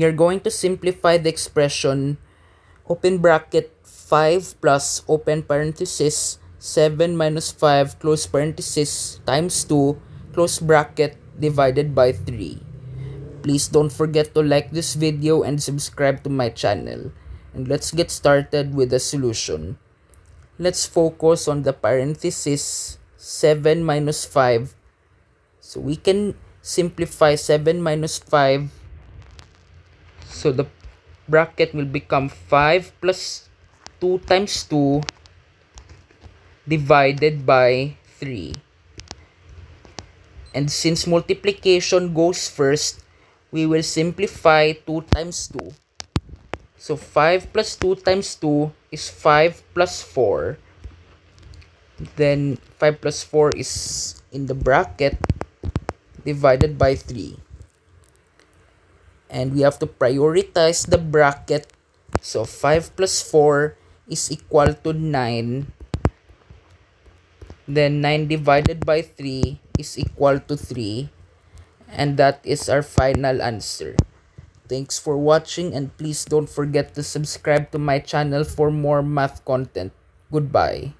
we are going to simplify the expression open bracket 5 plus open parenthesis 7 minus 5 close parenthesis times 2 close bracket divided by 3. Please don't forget to like this video and subscribe to my channel. And let's get started with the solution. Let's focus on the parenthesis 7 minus 5. So we can simplify 7 minus 5 so the bracket will become 5 plus 2 times 2 divided by 3. And since multiplication goes first, we will simplify 2 times 2. So 5 plus 2 times 2 is 5 plus 4. Then 5 plus 4 is in the bracket divided by 3 and we have to prioritize the bracket. So 5 plus 4 is equal to 9 then 9 divided by 3 is equal to 3 and that is our final answer. Thanks for watching and please don't forget to subscribe to my channel for more math content. Goodbye